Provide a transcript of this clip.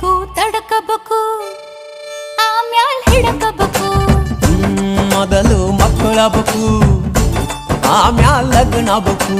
ಪ್ರೀತಿಗೂ ತಡಕಬೇಕು ಆಮ್ಯಾಲ್ ಹಿಡಕಬೇಕು. ಮೊದಲು ಮಕ್ಕಳಬೇಕು ಆಮ್ಯಾಲ ಲಗ್ನ ಬೇಕು